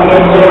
Amen.